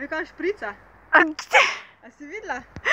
Je kaj šprica? A, A si videla?